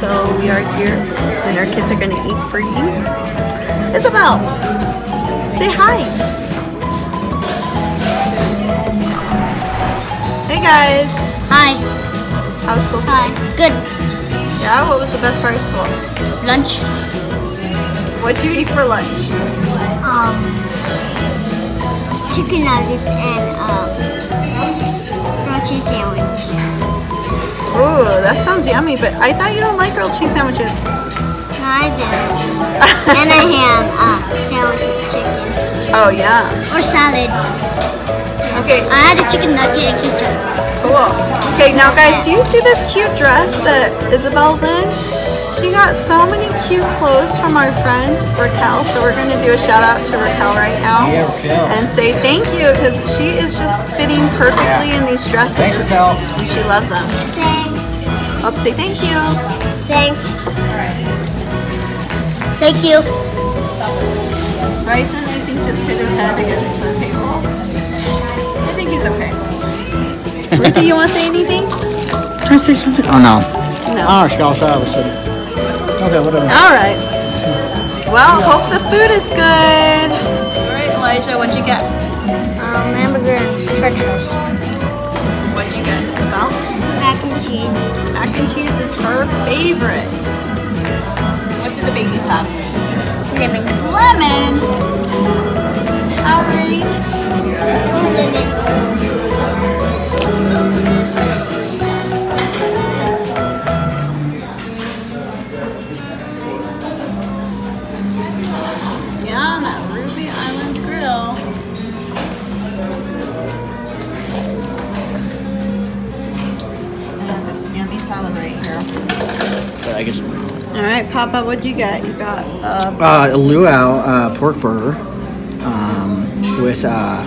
we are here and our kids are gonna eat for you. Isabel, say hi. Hey guys, Hi. How was school today? Hi. Good. Yeah, what was the best part of school? Lunch. What'd you eat for lunch? Um. Chicken nuggets and um. Ooh, that sounds yummy, but I thought you don't like grilled cheese sandwiches. No, I did. and a ham uh, sandwich with chicken Oh yeah. or salad. Okay, I had a chicken nugget and ketchup. cool. Okay, now guys, do you see this cute dress that Isabel's in? She got so many cute clothes from our friend Raquel, so we're gonna do a shout out to Raquel right now Yeah, Raquel. and say thank you because she is just fitting perfectly in these dresses. Thanks, Raquel. She loves them. Thanks. Oh, say thank you. Thanks. Thank you. Bryson, I think, just hit his head against the table. I think he's okay. Ruthie, you want to say anything? Can I say something? Oh no. No. Oh, she also have a city. Okay, whatever. All right. Well, hope the food is good. All right, Elijah, what'd you get? Um, hamburger and french fries. What'd you get, Isabel? Mac and cheese. Mac and cheese is her favorite. What do the babies have? Lemon. Lemon. I guess. All right, Papa, what'd you get? You got uh, Uh, a luau uh, pork burger um, with uh,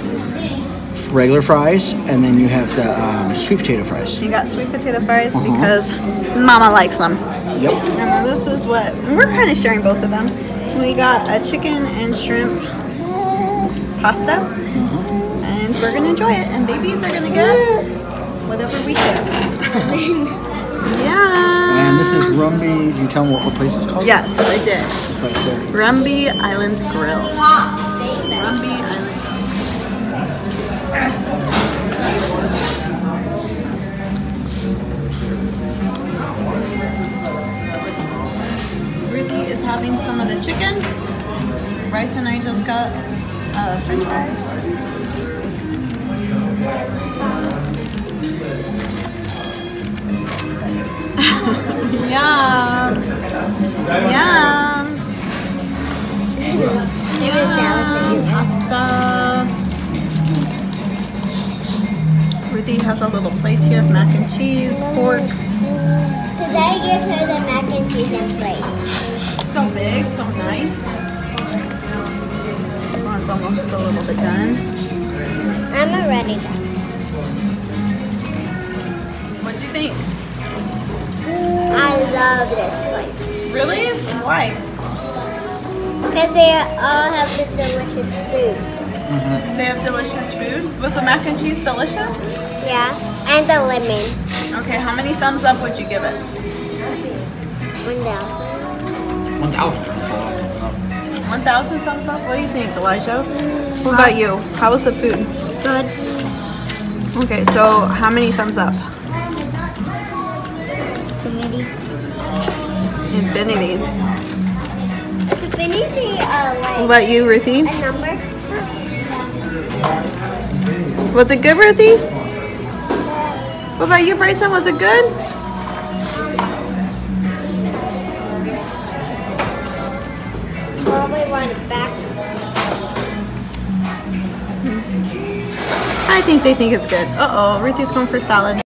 regular fries, and then you have the um, sweet potato fries. you got sweet potato fries because Mama likes them. Yep. And this is what we're kind of sharing both of them. We got a chicken and shrimp pasta, and we're gonna enjoy it. And babies are gonna get whatever we share. yeah. And this is Rumbi. Do you tell them what the place is called? Yes, I did. It's right there. Rumbi Island Grill. Rumbi Island. Ruthie is having some of the chicken. Bryce and I just got uh, french fry. Yum. Yum. Yum. Pasta. Ruthie has a little plate here of mac and cheese, pork. Today, give her the mac and cheese and plate. So big, so nice. It's almost a little bit done. I'm already done. Love this place. Really? Why? Because they all have the delicious food. Mm-hmm. They have delicious food. Was the mac and cheese delicious? Yeah. And the lemon. Okay, how many thumbs up would you give us? One down. 1,000. 1,000 thumbs up? What do you think, Elijah? What mm-hmm. about you? How was the food? Good. Okay, so how many thumbs up? Infinity. Is infinity uh, What about you, Ruthie? a number? Was it good, Ruthie? What about you, Bryson? Was it good? Probably want it back. I think they think it's good. Uh-oh, Ruthie's going for salad.